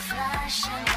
flash